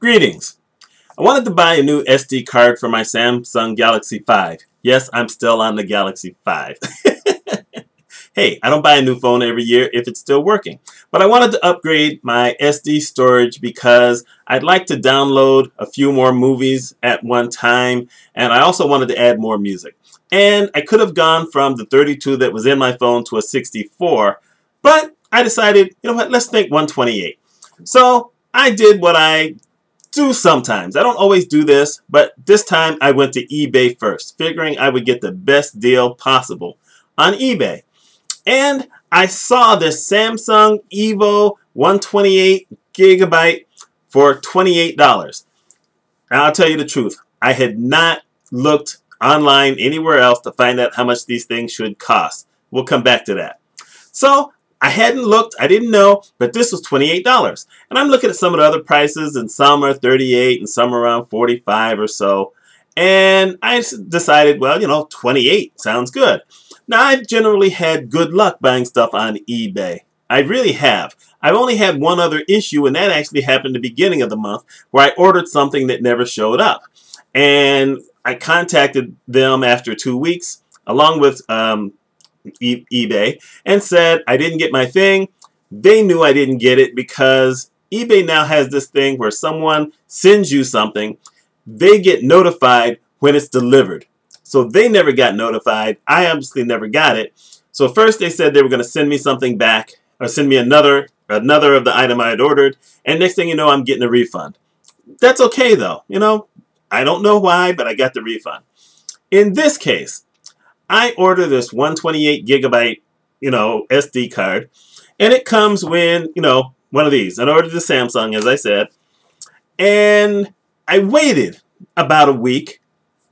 Greetings. I wanted to buy a new SD card for my Samsung Galaxy 5. Yes, I'm still on the Galaxy 5. hey, I don't buy a new phone every year if it's still working. But I wanted to upgrade my SD storage because I'd like to download a few more movies at one time and I also wanted to add more music. And I could have gone from the 32 that was in my phone to a 64, but I decided, you know what, let's think 128. So I did what I do sometimes. I don't always do this, but this time I went to eBay first, figuring I would get the best deal possible on eBay. And I saw this Samsung Evo 128 gigabyte for $28. And I'll tell you the truth, I had not looked online anywhere else to find out how much these things should cost. We'll come back to that. So I hadn't looked, I didn't know, but this was $28. And I'm looking at some of the other prices, and some are 38 and some are around 45 or so. And I decided, well, you know, 28 sounds good. Now, I've generally had good luck buying stuff on eBay. I really have. I've only had one other issue, and that actually happened at the beginning of the month, where I ordered something that never showed up. And I contacted them after two weeks, along with um, eBay and said I didn't get my thing. They knew I didn't get it because eBay now has this thing where someone sends you something, they get notified when it's delivered. So they never got notified. I obviously never got it. So first they said they were going to send me something back or send me another another of the item I had ordered. And next thing you know, I'm getting a refund. That's okay though. You know, I don't know why, but I got the refund. In this case, I order this 128 gigabyte, you know, SD card, and it comes when, you know, one of these. I ordered the Samsung, as I said, and I waited about a week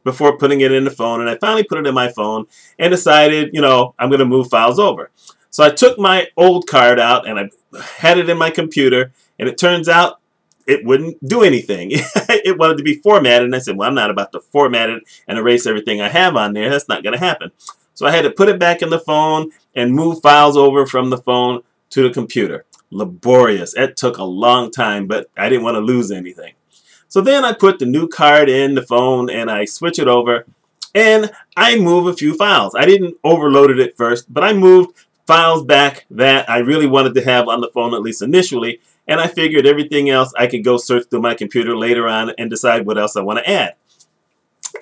before putting it in the phone, and I finally put it in my phone and decided, you know, I'm going to move files over. So I took my old card out and I had it in my computer, and it turns out it wouldn't do anything. it wanted to be formatted, and I said, well, I'm not about to format it and erase everything I have on there. That's not going to happen. So I had to put it back in the phone and move files over from the phone to the computer. Laborious. It took a long time, but I didn't want to lose anything. So then I put the new card in the phone and I switch it over and I move a few files. I didn't overload it at first, but I moved files back that I really wanted to have on the phone, at least initially, and I figured everything else I could go search through my computer later on and decide what else I want to add.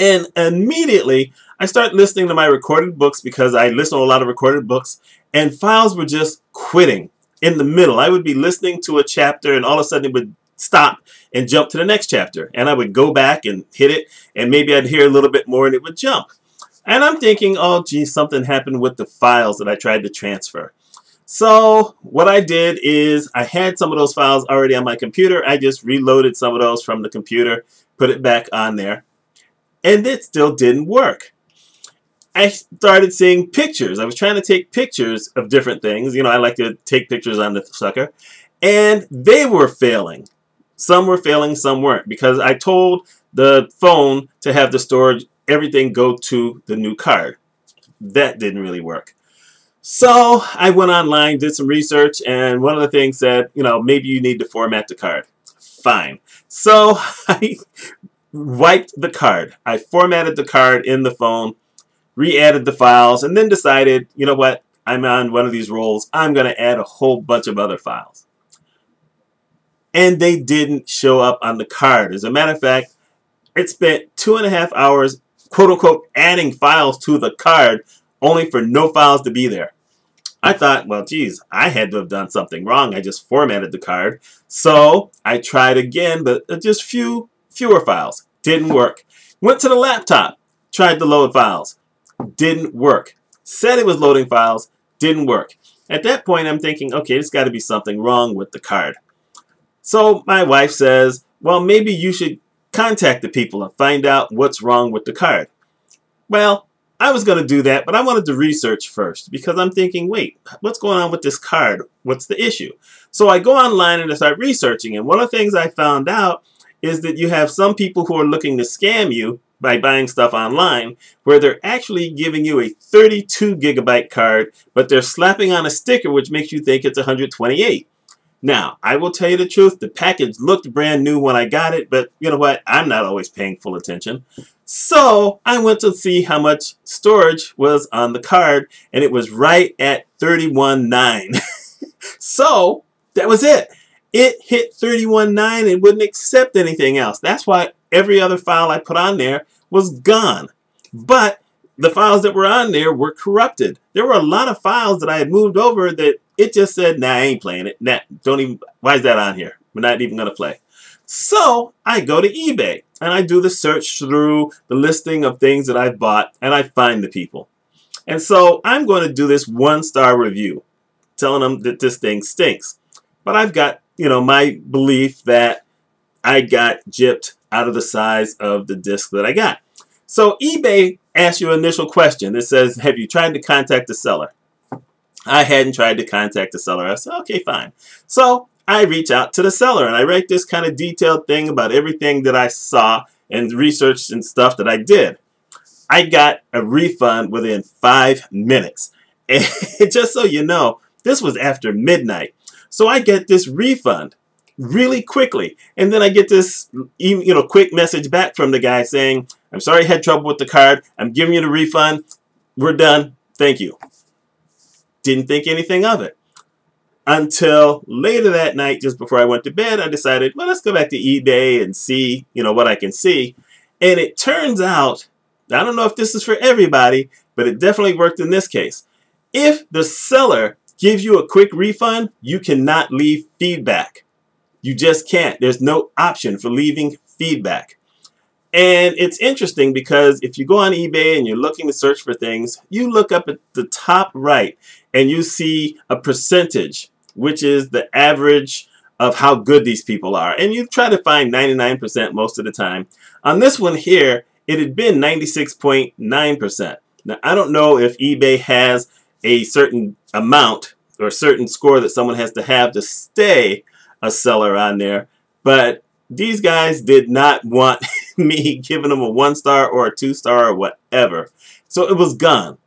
And immediately, I start listening to my recorded books because I listen to a lot of recorded books, and files were just quitting in the middle. I would be listening to a chapter, and all of a sudden it would stop and jump to the next chapter. And I would go back and hit it, and maybe I'd hear a little bit more, and it would jump. And I'm thinking, oh, geez, something happened with the files that I tried to transfer. So what I did is I had some of those files already on my computer. I just reloaded some of those from the computer, put it back on there, and it still didn't work. I started seeing pictures. I was trying to take pictures of different things. You know, I like to take pictures on the sucker. And they were failing. Some were failing, some weren't. Because I told the phone to have the storage, everything go to the new card. That didn't really work. So I went online, did some research, and one of the things said, you know, maybe you need to format the card. Fine. So I wiped the card. I formatted the card in the phone, re-added the files, and then decided, you know what, I'm on one of these rolls. I'm going to add a whole bunch of other files. And they didn't show up on the card. As a matter of fact, it spent two and a half hours, quote unquote, adding files to the card only for no files to be there. I thought, well, geez, I had to have done something wrong. I just formatted the card. So I tried again, but just few fewer files. Didn't work. Went to the laptop, tried to load files. Didn't work. Said it was loading files. Didn't work. At that point, I'm thinking, okay, there's got to be something wrong with the card. So my wife says, well, maybe you should contact the people and find out what's wrong with the card. Well, I was going to do that, but I wanted to research first because I'm thinking, wait, what's going on with this card? What's the issue? So I go online and I start researching, and one of the things I found out is that you have some people who are looking to scam you by buying stuff online where they're actually giving you a 32 gigabyte card, but they're slapping on a sticker which makes you think it's 128. Now, I will tell you the truth, the package looked brand new when I got it, but you know what? I'm not always paying full attention. So I went to see how much storage was on the card, and it was right at 31.9. so that was it. It hit 31.9 and wouldn't accept anything else. That's why every other file I put on there was gone. But the files that were on there were corrupted. There were a lot of files that I had moved over that it just said, nah, I ain't playing it. Nah, don't even, why is that on here? We're not even going to play. So I go to eBay and I do the search through the listing of things that I've bought and I find the people. And so I'm going to do this one star review telling them that this thing stinks. But I've got, you know, my belief that I got gypped out of the size of the disc that I got. So eBay asks you an initial question. It says, have you tried to contact the seller? I hadn't tried to contact the seller. I said, okay, fine. So I reach out to the seller and I write this kind of detailed thing about everything that I saw and research and stuff that I did. I got a refund within five minutes. And just so you know, this was after midnight. So I get this refund really quickly. And then I get this you know, quick message back from the guy saying, I'm sorry I had trouble with the card. I'm giving you the refund. We're done. Thank you. Didn't think anything of it. Until later that night, just before I went to bed, I decided, well, let's go back to eBay and see, you know, what I can see. And it turns out, I don't know if this is for everybody, but it definitely worked in this case. If the seller gives you a quick refund, you cannot leave feedback. You just can't. There's no option for leaving feedback. And it's interesting because if you go on eBay and you're looking to search for things, you look up at the top right and you see a percentage, which is the average of how good these people are. And you try to find 99% most of the time. On this one here, it had been 96.9%. Now, I don't know if eBay has a certain amount or a certain score that someone has to have to stay a seller on there, but these guys did not want me giving them a one star or a two star or whatever. So it was gone.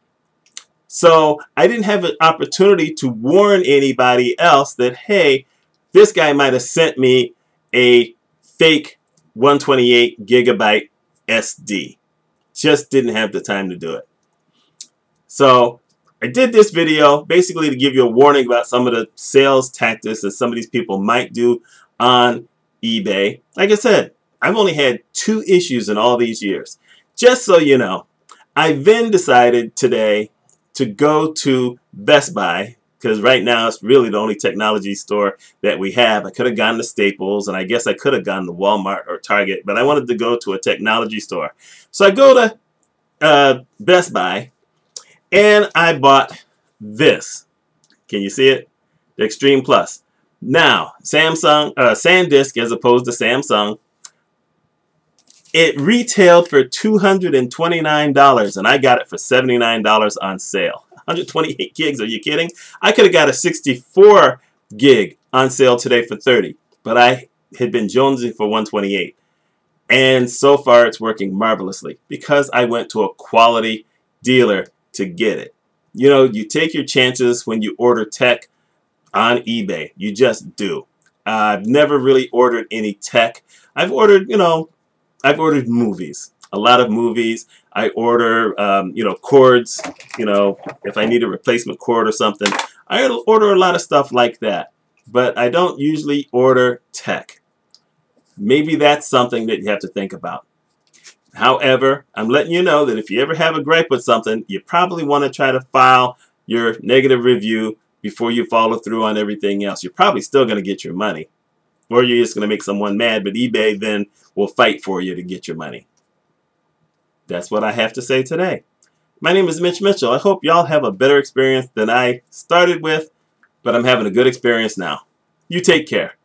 So I didn't have an opportunity to warn anybody else that, hey, this guy might have sent me a fake 128 gigabyte SD. Just didn't have the time to do it. So I did this video basically to give you a warning about some of the sales tactics that some of these people might do on eBay. Like I said, I've only had two issues in all these years. Just so you know, I then decided today to go to Best Buy because right now it's really the only technology store that we have. I could have gone to Staples and I guess I could have gone to Walmart or Target, but I wanted to go to a technology store. So I go to uh, Best Buy and I bought this. Can you see it? The Extreme Plus. Now, Samsung, uh, SanDisk as opposed to Samsung, it retailed for $229 and I got it for $79 on sale. 128 gigs, are you kidding? I could have got a 64 gig on sale today for 30, but I had been jonesing for 128. And so far it's working marvelously because I went to a quality dealer to get it. You know, you take your chances when you order tech on eBay. You just do. Uh, I've never really ordered any tech. I've ordered, you know, I've ordered movies, a lot of movies. I order, um, you know, cords, you know, if I need a replacement cord or something. I order a lot of stuff like that, but I don't usually order tech. Maybe that's something that you have to think about. However, I'm letting you know that if you ever have a gripe with something, you probably want to try to file your negative review before you follow through on everything else. You're probably still going to get your money. Or you're just going to make someone mad, but eBay then will fight for you to get your money. That's what I have to say today. My name is Mitch Mitchell. I hope y'all have a better experience than I started with, but I'm having a good experience now. You take care.